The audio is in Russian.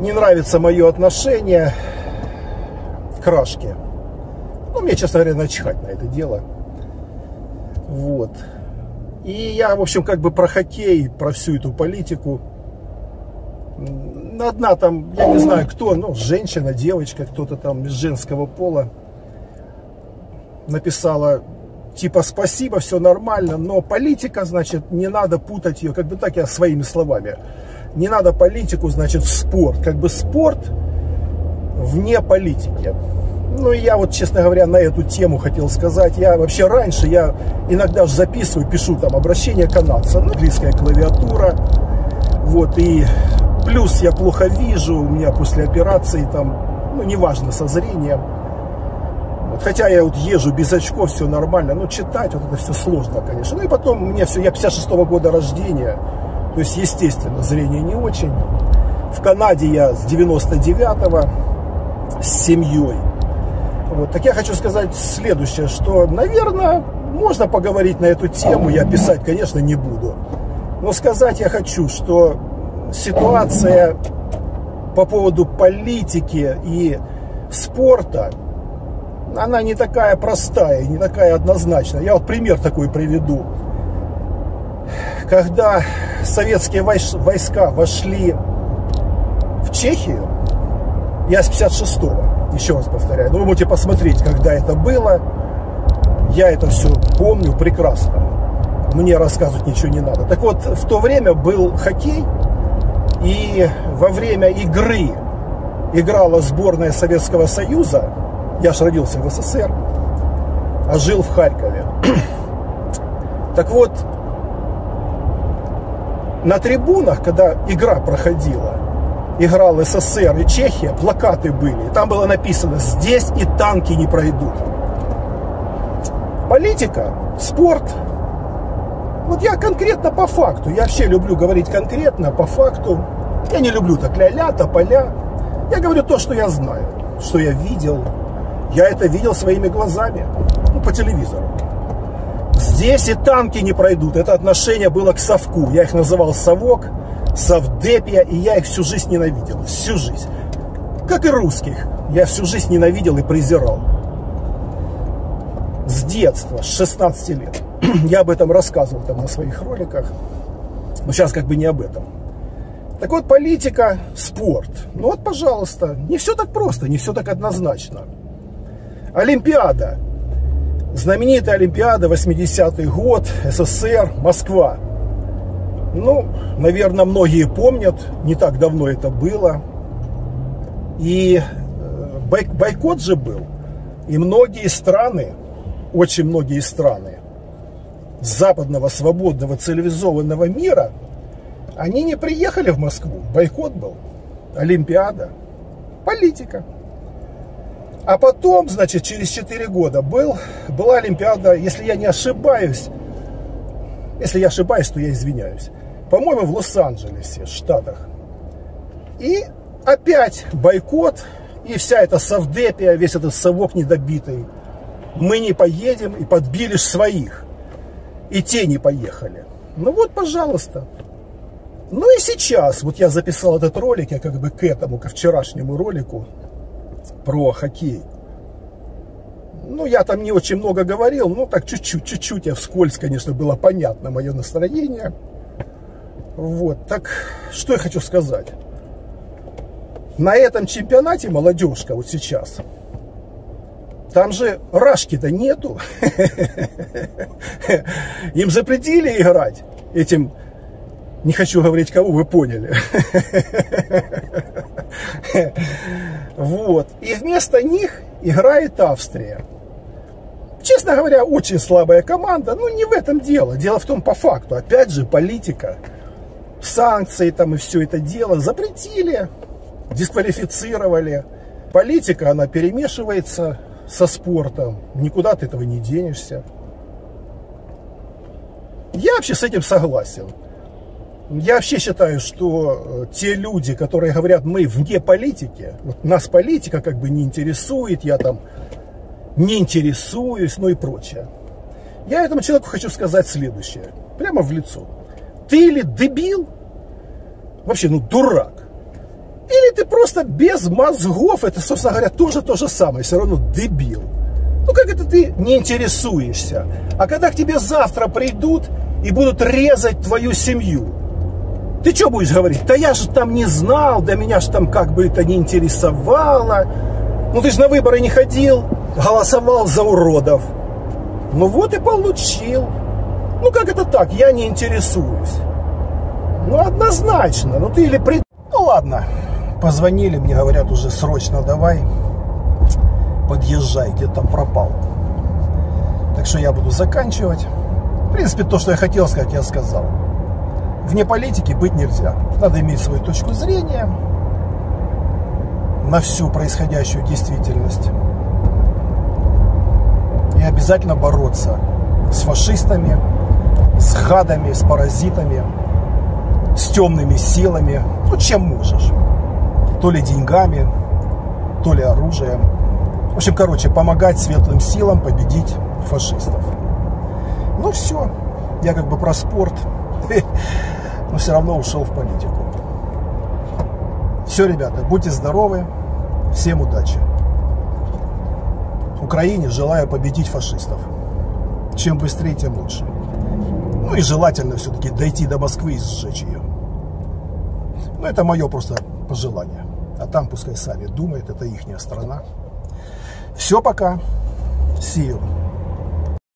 не нравится мое отношение к Рашке. Ну, мне, честно говоря, начхать на это дело. Вот. И я, в общем, как бы про хоккей, про всю эту политику. Одна там, я не знаю кто, ну, женщина, девочка, кто-то там из женского пола написала типа спасибо, все нормально, но политика, значит, не надо путать ее, как бы так я своими словами. Не надо политику, значит, в спорт. Как бы спорт вне политики. Ну, и я вот, честно говоря, на эту тему хотел сказать. Я вообще раньше, я иногда же записываю, пишу там обращение канадца, ну, английская клавиатура. Вот, и плюс я плохо вижу, у меня после операции там, ну, неважно, со зрением. Вот, хотя я вот езжу без очков, все нормально, но читать вот это все сложно, конечно. Ну и потом мне все, я 56 -го года рождения, то есть, естественно, зрение не очень. В Канаде я с 99-го, с семьей. Вот. Так я хочу сказать следующее, что, наверное, можно поговорить на эту тему, я писать, конечно, не буду. Но сказать я хочу, что ситуация по поводу политики и спорта, она не такая простая, не такая однозначная. Я вот пример такой приведу. Когда советские войска вошли в Чехию, я с 56-го, еще раз повторяю, ну вы можете посмотреть, когда это было. Я это все помню прекрасно. Мне рассказывать ничего не надо. Так вот, в то время был хоккей, и во время игры играла сборная Советского Союза я же родился в СССР, а жил в Харькове. Так вот, на трибунах, когда игра проходила, играл СССР и Чехия, плакаты были. Там было написано, здесь и танки не пройдут. Политика, спорт. Вот я конкретно по факту. Я вообще люблю говорить конкретно, по факту. Я не люблю так ля-ля, тополя. Я говорю то, что я знаю, что я видел, я это видел своими глазами, ну, по телевизору. Здесь и танки не пройдут. Это отношение было к совку. Я их называл совок, совдепия, и я их всю жизнь ненавидел. Всю жизнь. Как и русских. Я всю жизнь ненавидел и презирал. С детства, с 16 лет. Я об этом рассказывал там на своих роликах. Но сейчас как бы не об этом. Так вот, политика, спорт. Ну вот, пожалуйста, не все так просто, не все так однозначно. Олимпиада. Знаменитая Олимпиада, 80-й год, СССР, Москва. Ну, наверное, многие помнят, не так давно это было. И э, бойкот же был. И многие страны, очень многие страны западного, свободного, цивилизованного мира, они не приехали в Москву. Бойкот был. Олимпиада. Политика. А потом, значит, через 4 года был, была Олимпиада, если я не ошибаюсь, если я ошибаюсь, то я извиняюсь, по-моему, в Лос-Анджелесе, Штатах. И опять бойкот, и вся эта совдепия, весь этот совок недобитый. Мы не поедем, и подбили своих. И те не поехали. Ну вот, пожалуйста. Ну и сейчас, вот я записал этот ролик, я как бы к этому, ко вчерашнему ролику, про хоккей. Ну, я там не очень много говорил, ну, так чуть-чуть, чуть-чуть, я вскользь, конечно, было понятно мое настроение. Вот, так, что я хочу сказать. На этом чемпионате молодежка вот сейчас, там же рашки-то нету. Им запретили играть этим не хочу говорить кого, вы поняли. Вот. И вместо них играет Австрия. Честно говоря, очень слабая команда. Ну, не в этом дело. Дело в том, по факту, опять же, политика, санкции там и все это дело запретили, дисквалифицировали. Политика, она перемешивается со спортом. Никуда от этого не денешься. Я вообще с этим согласен. Я вообще считаю, что э, те люди, которые говорят, мы вне политики, вот нас политика как бы не интересует, я там не интересуюсь, ну и прочее. Я этому человеку хочу сказать следующее, прямо в лицо. Ты или дебил, вообще, ну, дурак, Или ты просто без мозгов, это, собственно говоря, тоже то же самое, все равно дебил. Ну как это ты не интересуешься? А когда к тебе завтра придут и будут резать твою семью, ты что будешь говорить? Да я же там не знал, да меня же там как бы это не интересовало. Ну ты же на выборы не ходил, голосовал за уродов. Ну вот и получил. Ну как это так? Я не интересуюсь. Ну однозначно. Ну ты или при... Ну ладно. Позвонили мне, говорят уже срочно давай. Подъезжай, где-то пропал. Так что я буду заканчивать. В принципе, то, что я хотел сказать, я сказал. Вне политики быть нельзя. Надо иметь свою точку зрения на всю происходящую действительность. И обязательно бороться с фашистами, с гадами, с паразитами, с темными силами, ну чем можешь. То ли деньгами, то ли оружием. В общем, короче, помогать светлым силам победить фашистов. Ну все, я как бы про спорт, но все равно ушел в политику. Все, ребята, будьте здоровы, всем удачи. Украине желаю победить фашистов. Чем быстрее, тем лучше. Ну и желательно все-таки дойти до Москвы и сжечь ее. Ну это мое просто пожелание. А там пускай сами думают, это ихняя страна. Все, пока. See you.